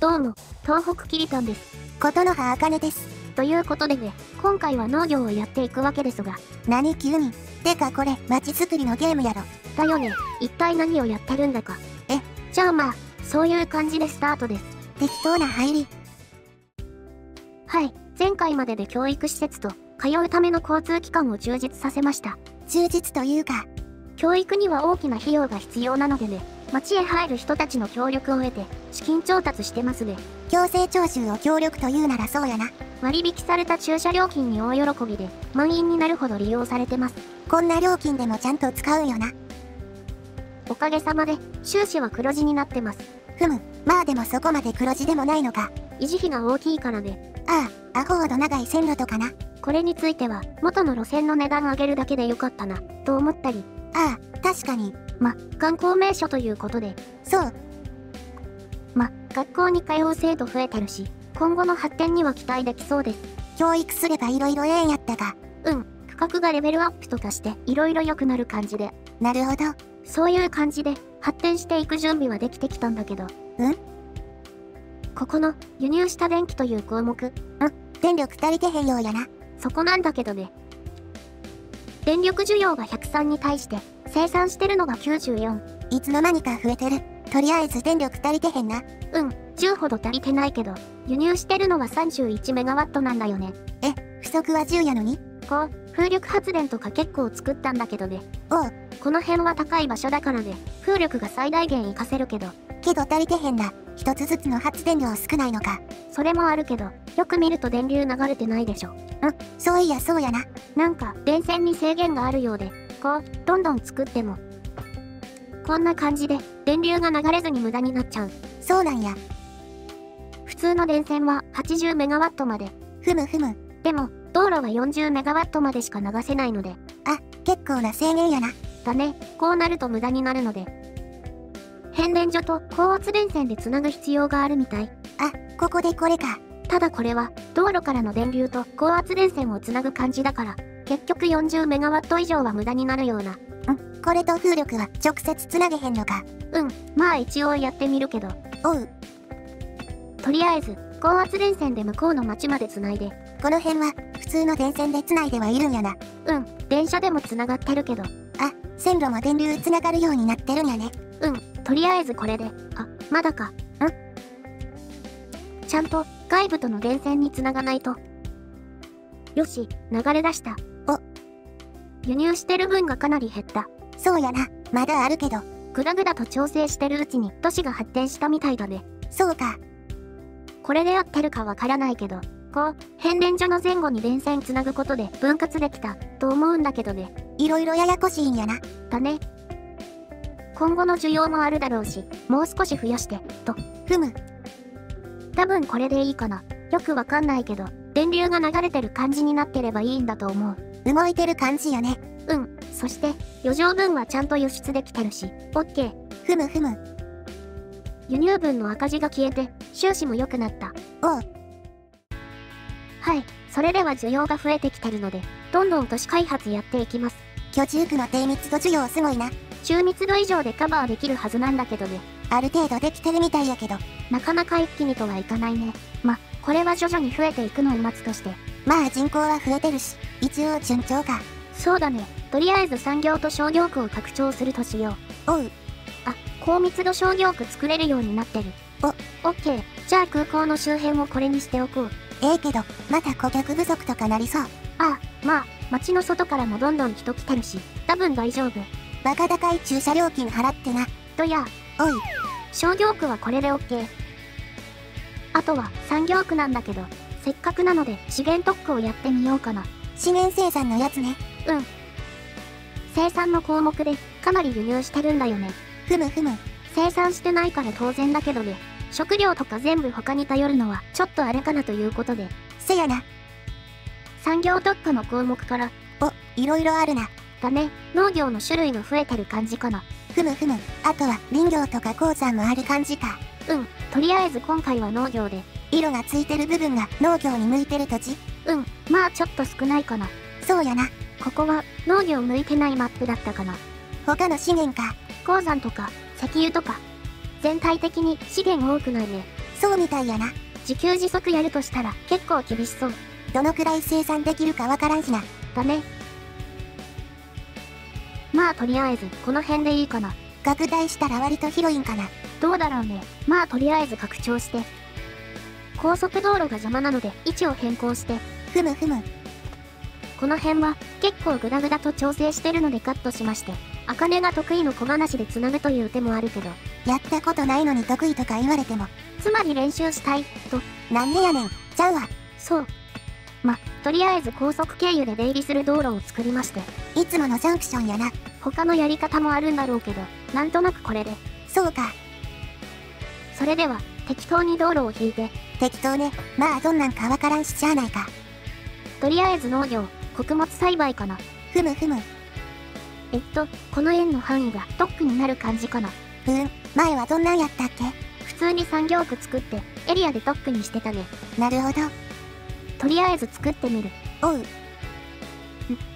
どうも、東北キリタンです。ことの葉茜です。ということでね、今回は農業をやっていくわけですが、何急にてかこれ、街づくりのゲームやろ。だよね、一体何をやってるんだか。えじゃあまあ、そういう感じでスタートです。適当な入り。はい、前回までで教育施設と、通うための交通機関を充実させました。充実というか、教育には大きな費用が必要なのでね、町へ入る人たちの協力を得て、資金調達してますね。強制徴収を協力というならそうやな。割引された駐車料金に大喜びで、満員になるほど利用されてます。こんな料金でもちゃんと使うんよな。おかげさまで、収支は黒字になってます。ふむ、まあでもそこまで黒字でもないのか。維持費が大きいからね。ああ、アホほど長い線路とかな。これについては、元の路線の値段上げるだけでよかったな、と思ったり。ああ、確かに。ま、観光名所ということで。そう。ま、学校に通う生徒増えてるし、今後の発展には期待できそうです。教育すれば色々ええんやったが。うん、区画がレベルアップとかして、色々良くなる感じで。なるほど。そういう感じで、発展していく準備はできてきたんだけど。うん？ここの、輸入した電気という項目、電力足りてへんようやな。そこなんだけどね。電力需要が103に対して、生産してるのが94。いつの間にか増えてる。とりあえず電力足りてへんな。うん、10ほど足りてないけど、輸入してるのは31メガワットなんだよね。不足は10やのにこう、風力発電とか結構作ったんだけどね。おう、この辺は高い場所だからね、風力が最大限活かせるけど、けど足りてへんな。一つずつの発電量少ないのか。それもあるけど、よく見ると電流流れてないでしょ。そういやそうやな。なんか、電線に制限があるようで、こう、どんどん作っても。こんな感じで、電流が流れずに無駄になっちゃう。そうなんや。普通の電線は80メガワットまで。ふむふむ。でも、道路は40メガワットまでしか流せないので、あ、結構な制限やな。だね、こうなると無駄になるので。変電所と高圧電線でつなぐ必要があるみたい。あ、ここでこれか。ただこれは、道路からの電流と高圧電線をつなぐ感じだから、結局40メガワット以上は無駄になるような。んこれと風力は直接つなげへんのか。うん、まあ一応やってみるけど、おう、とりあえず、高圧電線で向こうの町までつないで、この辺は普通の電線でつないではいるんやな。うん、電車でもつながってるけど、あ、線路も電流つながるようになってるんやね。うん、とりあえずこれで、あ、まだか。んちゃんと外部との電線につながないと。よし、流れ出した。お輸入してる分がかなり減った。そうやな。まだあるけど。グダグダと調整してるうちに都市が発展したみたいだね。そうか。これで合ってるかわからないけど、こう、変電所の前後に電線つなぐことで分割できた、と思うんだけどね。いろいろややこしいんやな。だね。今後の需要もあるだろうし、もう少し増やして、と。ふむ。多分これでいいかな。よくわかんないけど、電流が流れてる感じになってればいいんだと思う。動いてる感じよね。うん。そして、余剰分はちゃんと輸出できてるし、オッケー。ふむふむ。輸入分の赤字が消えて、収支も良くなった。おう、はい。それでは需要が増えてきてるので、どんどん都市開発やっていきます。居住区の低密度需要すごいな。中密度以上でカバーできるはずなんだけどね。ある程度できてるみたいやけど。なかなか一気にとはいかないね。ま、これは徐々に増えていくのを待つとして。まあ人口は増えてるし、一応順調か。そうだね。とりあえず産業と商業区を拡張するとしよう。おう、あ、高密度商業区作れるようになってる。お、オッケー。じゃあ空港の周辺をこれにしておこう。ええけど、また顧客不足とかなりそう。ああ、まあ、街の外からもどんどん人来てるし、多分大丈夫。バカ高い駐車料金払ってな。とや、おい、商業区はこれでオッケー。あとは産業区なんだけど、せっかくなので資源特区をやってみようかな。資源生産のやつね。うん。生産の項目でかなり輸入してるんだよね。ふむふむ。生産してないから当然だけどね。食料とか全部他に頼るのはちょっとあれかなということで、せやな。産業特化の項目から、お、いろいろあるな。だね、農業の種類が増えてる感じかな。ふむふむ。あとは林業とか鉱山もある感じか。うん、とりあえず今回は農業で、色がついてる部分が農業に向いてる土地うん、まあちょっと少ないかな。そうやな。ここは農業向いてないマップだったかな。他の資源か。鉱山とか石油とか、全体的に資源多くないね。そうみたいやな。自給自足やるとしたら結構厳しそう。どのくらい生産できるかわからんしな。だね。まあとりあえず、この辺でいいかな。拡大したら割と広いんかな。どうだろうね。まあとりあえず拡張して。高速道路が邪魔なので位置を変更して。ふむふむ。この辺は結構グダグダと調整してるのでカットしまして。茜が得意の小話で繋ぐという手もあるけど。やったことないのに得意とか言われても。つまり練習したい、と。なんでやねん、ちゃうわ。そう。ま、とりあえず高速経由で出入りする道路を作りまして。いつものジャンクションやな。他のやり方もあるんだろうけど、なんとなくこれで。そうか。それでは、適当に道路を引いて。適当ね。まあどんなんかわからんしちゃあないか。とりあえず農業、穀物栽培かな。ふむふむ。えっと、この円の範囲が特区になる感じかな。ふん、前はどんなんやったっけ？普通に産業区作って、エリアで特区にしてたね。なるほど。とりあえず作ってみる。おう。ん、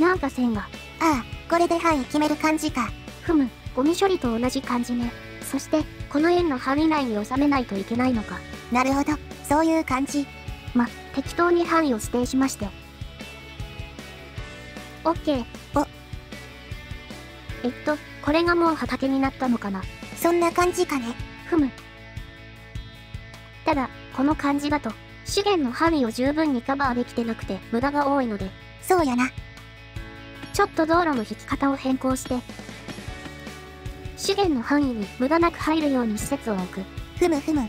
なんか線が。ああ、これで範囲決める感じか。ふむ、ゴミ処理と同じ感じね。そして、この円の範囲内に収めないといけないのか。なるほど、そういう感じ。ま、適当に範囲を指定しまして。オッケー。お。えっと、これがもう畑になったのかな？そんな感じかね。ふむ。ただ、この感じだと、資源の範囲を十分にカバーできてなくて無駄が多いので。そうやな。ちょっと道路の引き方を変更して、資源の範囲に無駄なく入るように施設を置く。ふむふむ。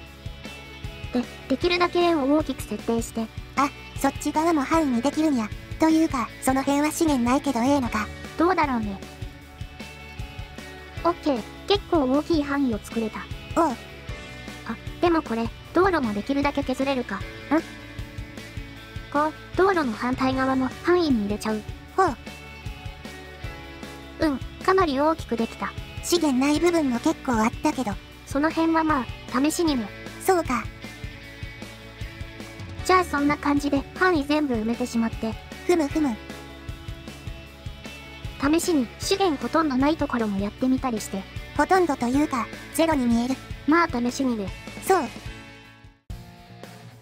で、できるだけ円を大きく設定して。あ、そっち側も範囲にできるんや。というか、その辺は資源ないけどええのか。どうだろうね。オッケー、結構大きい範囲を作れた。おう。あ、でもこれ、道路もできるだけ削れるか。んこう、道路の反対側も範囲に入れちゃう。ほう。うん、かなり大きくできた。資源ない部分も結構あったけど。その辺はまあ、試しにね。そうか。じゃあそんな感じで範囲全部埋めてしまって。ふむふむ。試しに資源ほとんどないところもやってみたりして。ほとんどというか、ゼロに見える。まあ試しにね。そう。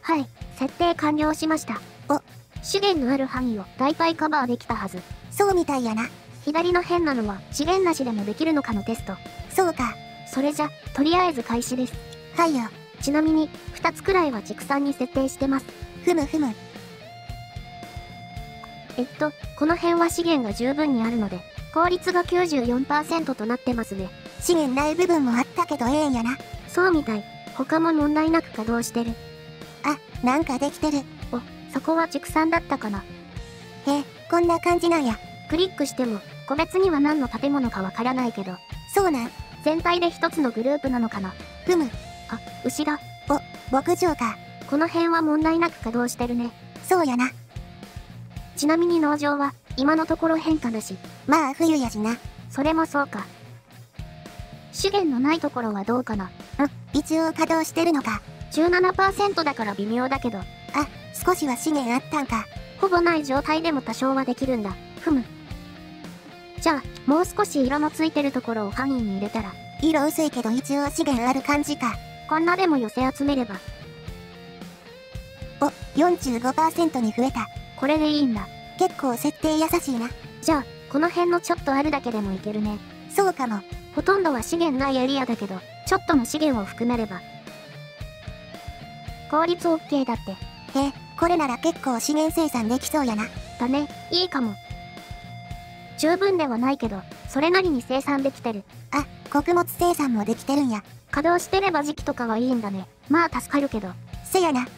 はい、設定完了しました。お、資源のある範囲を大体カバーできたはず。そうみたいやな。左の変なのは資源なしでもできるのかのテスト。そうか。それじゃ、とりあえず開始です。はいよ。ちなみに、2つくらいは畜産に設定してます。ふむふむ。えっと、この辺は資源が十分にあるので、効率が94%となってますね。資源ない部分もあったけどええんやな。そうみたい。他も問題なく稼働してる。あ、なんかできてる。お、そこは畜産だったかな。へえ、こんな感じなんや。クリックしても、個別には何の建物かわからないけど、そうなん。全体で一つのグループなのかな。ふむ。あ、牛だ。お、牧場か。この辺は問題なく稼働してるね。そうやな。ちなみに農場は、今のところ変化なし。まあ冬やしな。それもそうか。資源のないところはどうかな。うん、一応稼働してるのか。17%だから微妙だけど、あ、少しは資源あったんか。ほぼない状態でも多少はできるんだ。ふむ。じゃあ、もう少し色のついてるところを範囲に入れたら、色薄いけど一応資源ある感じか。こんなでも寄せ集めれば、お、45%に増えた。これでいいんだ。結構設定優しいな。じゃあ、この辺のちょっとあるだけでもいけるね。そうかも。ほとんどは資源ないエリアだけど、ちょっとの資源を含めれば。効率 OK だって。へえ、これなら結構資源生産できそうやな。だね、いいかも。十分ではないけど、それなりに生産できてる。あ、穀物生産もできてるんや。稼働してれば時期とかはいいんだね。まあ助かるけど。せやな。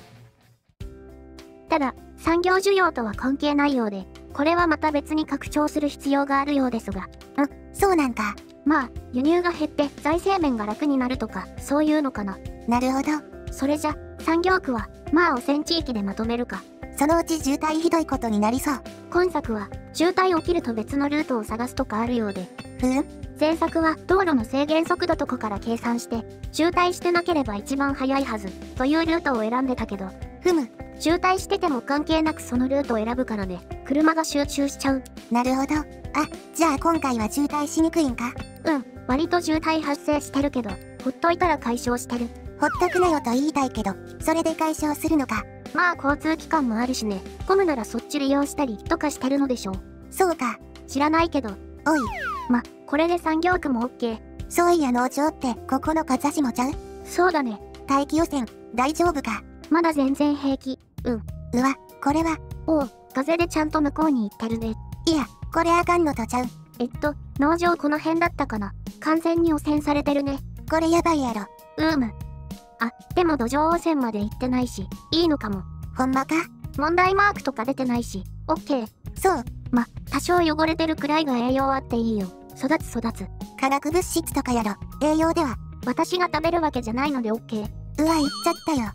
ただ、産業需要とは関係ないようで、これはまた別に拡張する必要があるようですが。そうなんか。まあ、輸入が減って財政面が楽になるとか、そういうのかな。なるほど。それじゃ、産業区は、まあ汚染地域でまとめるか。そのうち渋滞ひどいことになりそう。今作は、渋滞起きると別のルートを探すとかあるようで、ふん？前作は道路の制限速度とかから計算して、渋滞してなければ一番速いはず、というルートを選んでたけど、ふむ。渋滞してても関係なくそのルートを選ぶからね、車が集中しちゃう。なるほど。あ、じゃあ今回は渋滞しにくいんか？うん、割と渋滞発生してるけど、ほっといたら解消してる。ほっとくなよと言いたいけど、それで解消するのか？まあ交通機関もあるしね。混むならそっち利用したりとかしてるのでしょう。そうか。知らないけど。おい、ま、これで産業区も OK。そういや農場って、ここの風下ちゃう？そうだね。大気汚染、大丈夫か？まだ全然平気。うわ、これは、おう、風でちゃんと向こうに行ってるね。いや、これあかんのとちゃう。えっと、農場この辺だったかな。完全に汚染されてるね。これやばいやろ。うーむ。あ、でも土壌汚染まで行ってないし、いいのかも。ほんまか？問題マークとか出てないし、オッケー。そう、ま、多少汚れてるくらいが栄養あっていいよ。育つ育つ。化学物質とかやろ。栄養では。私が食べるわけじゃないのでオッケー。うわ、言っちゃったよ。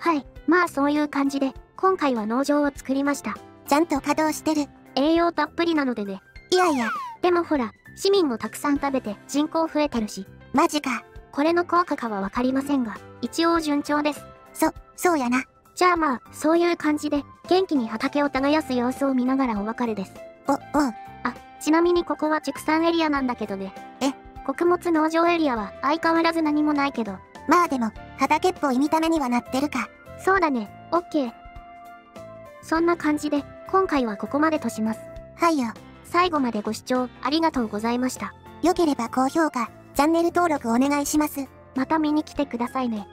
はい。まあそういう感じで、今回は農場を作りました。ちゃんと稼働してる。栄養たっぷりなのでね。いやいや、でもほら、市民もたくさん食べて人口増えてるし、マジか。これの効果かはわかりませんが、一応順調です。そ、そうやな。じゃあまあ、そういう感じで、元気に畑を耕す様子を見ながらお別れです。お、おう、あ、ちなみにここは畜産エリアなんだけどね。え？穀物農場エリアは相変わらず何もないけど。まあでも、畑っぽい見た目にはなってるか。そうだね、オッケー。そんな感じで、今回はここまでとします。はいよ。最後までご視聴ありがとうございました。良ければ高評価、チャンネル登録お願いします。また見に来てくださいね。